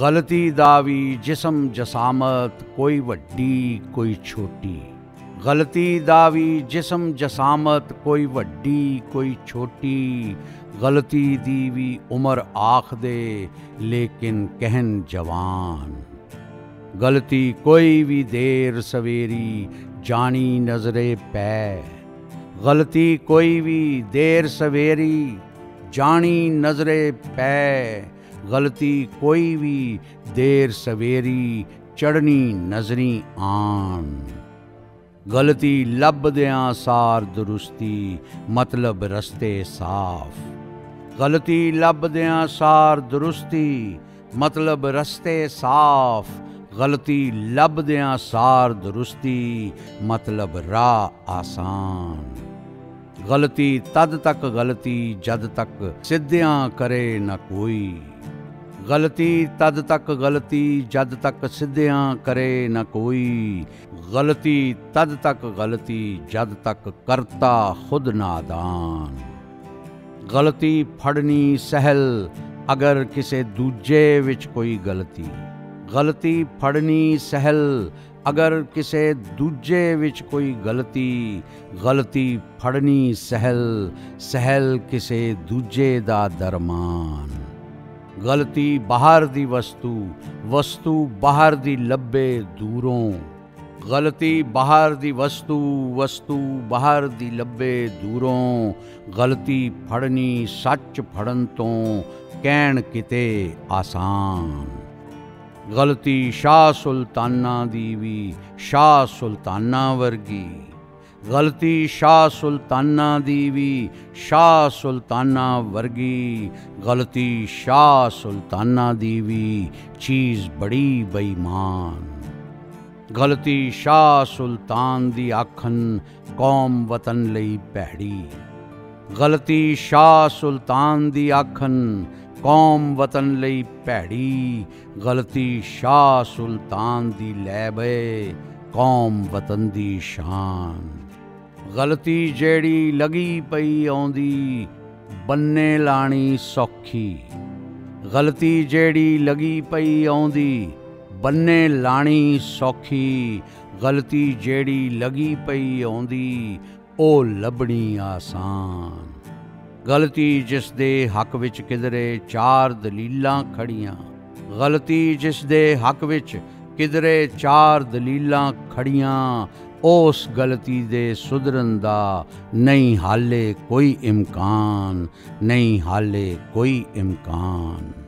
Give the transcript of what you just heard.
ਗਲਤੀ ਦਾ ਵੀ ਜਿਸਮ ਜਸਾਮਤ ਕੋਈ ਵੱਡੀ ਕੋਈ ਛੋਟੀ ਗਲਤੀ ਦਾ ਵੀ ਜਿਸਮ ਜਸਾਮਤ ਕੋਈ ਵੱਡੀ ਕੋਈ ਛੋਟੀ ਗਲਤੀ ਦੀ ਵੀ ਉਮਰ ਆਖਦੇ ਲੇਕਿਨ ਕਹਿਨ ਜਵਾਨ ਗਲਤੀ ਕੋਈ ਵੀ ਦੇਰ ਸਵੇਰੀ ਜਾਣੀ ਨਜ਼ਰੇ ਪੈ ਗਲਤੀ ਕੋਈ ਵੀ ਦੇਰ ਸਵੇਰੀ ਜਾਣੀ ਨਜ਼ਰੇ ਪੈ ਗਲਤੀ ਕੋਈ ਵੀ ਦੇਰ ਸਵੇਰੀ ਚੜਨੀ ਨਜ਼ਰੀ ਆਣ। ਗਲਤੀ ਲੱਭਦਿਆਂ ਸਾਰ ਦਰੁਸਤੀ, ਮਤਲਬ ਰਸਤੇ ਸਾਫ਼। ਗਲਤੀ ਲੱਭਦਿਆਂ ਸਾਰ ਦਰੁਸਤੀ, ਮਤਲਬ ਰਸਤੇ ਸਾਫ਼। ਗਲਤੀ ਲੱਭਦਿਆਂ ਸਾਰ ਦਰੁਸਤੀ, ਮਤਲਬ ਰਾਹ ਆਸਾਨ। ਗਲਤੀ ਤਦ ਤੱਕ ਗਲਤੀ ਜਦ ਤੱਕ ਸਿੱਧਿਆਂ ਕਰੇ ਨਾ ਕੋਈ। ਗਲਤੀ ਤਦ ਤੱਕ ਗਲਤੀ, ਜਦ ਤੱਕ ਸਿੱਧਿਆਂ ਕਰੇ ਨਾ ਕੋਈ। ਗਲਤੀ ਤਦ ਤੱਕ ਗਲਤੀ, ਜਦ ਤੱਕ ਕਰਤਾ ਖੁਦ ਨਾਦਾਨ। ਗਲਤੀ ਫੜਨੀ ਸਹਿਲ, ਅਗਰ ਕਿਸੇ ਦੂਜੇ ਵਿੱਚ ਕੋਈ ਗਲਤੀ। ਗਲਤੀ ਫੜਨੀ ਸਹਿਲ, ਅਗਰ ਕਿਸੇ ਦੂਜੇ ਵਿੱਚ ਕੋਈ ਗਲਤੀ। ਗਲਤੀ ਫੜਨੀ ਸਹਿਲ ਸਹਿਲ ਕਿਸੇ ਦੂਜੇ ਦਾ ਦਰਮਾਨ। ਗਲਤੀ ਬਾਹਰ ਦੀ ਵਸਤੂ ਵਸਤੂ ਬਾਹਰ ਦੀ ਲੱਭੇ ਦੂਰੋਂ। ਗਲਤੀ ਬਾਹਰ ਦੀ ਵਸਤੂ ਵਸਤੂ ਬਾਹਰ ਦੀ ਲੱਭੇ ਦੂਰੋਂ। ਗਲਤੀ ਫੜਨੀ ਸੱਚ ਫੜਨ ਤੋਂ ਕਹਿਣ ਕਿਤੇ ਆਸਾਨ। ਗਲਤੀ ਸ਼ਾਹ ਸੁਲਤਾਨਾ ਦੀ ਵੀ, ਸ਼ਾਹ ਸੁਲਤਾਨਾ ਵਰਗੀ। ਗਲਤੀ ਸ਼ਾਹ ਸੁਲਤਾਨਾ ਦੀ ਵੀ, ਸ਼ਾਹ ਸੁਲਤਾਨਾ ਵਰਗੀ। ਗਲਤੀ ਸ਼ਾਹ ਸੁਲਤਾਨਾ ਦੀ ਵੀ, ਚੀਜ਼ ਬੜੀ ਬੇਈਮਾਨ। ਗਲਤੀ ਸ਼ਾਹ ਸੁਲਤਾਨ ਦੀ ਆਖਣ, ਕੌਮ ਵਤਨ ਲਈ ਭੈੜੀ। ਗਲਤੀ ਸ਼ਾਹ ਸੁਲਤਾਨ ਦੀ ਆਖਣ, ਕੌਮ ਵਤਨ ਲਈ ਭੈੜੀ। ਗਲਤੀ ਸ਼ਾਹ ਸੁਲਤਾਨ ਦੀ ਲੈ ਬਏ, ਕੌਮ ਵਤਨ ਦੀ ਸ਼ਾਨ। ਗਲਤੀ ਜਿਹੜੀ ਲਗੀ ਪਈ ਆਉਂਦੀ, ਬੰਨੇ ਲਾਣੀ ਸੌਖੀ। ਗਲਤੀ ਜਿਹੜੀ ਲਗੀ ਪਈ ਆਉਂਦੀ, ਬੰਨੇ ਲਾਣੀ ਸੌਖੀ। ਗਲਤੀ ਜਿਹੜੀ ਲਗੀ ਪਈ ਆਉਂਦੀ, ਉਹ ਲੱਭਣੀ ਆਸਾਨ। ਗਲਤੀ ਜਿਸ ਦੇ ਹੱਕ ਵਿੱਚ ਕਿਧਰੇ ਚਾਰ ਦਲੀਲਾਂ ਖੜੀਆਂ, ਗਲਤੀ ਜਿਸ ਦੇ ਹੱਕ ਵਿੱਚ ਕਿਧਰੇ ਚਾਰ ਦਲੀਲਾਂ ਖੜੀਆਂ ਉਸ ਗਲਤੀ ਦੇ ਸੁਧਰਨ ਦਾ ਨਹੀਂ ਹਾਲੇ ਕੋਈ ਇਮਕਾਨ ਨਹੀਂ ਹਾਲੇ ਕੋਈ ਇਮਕਾਨ।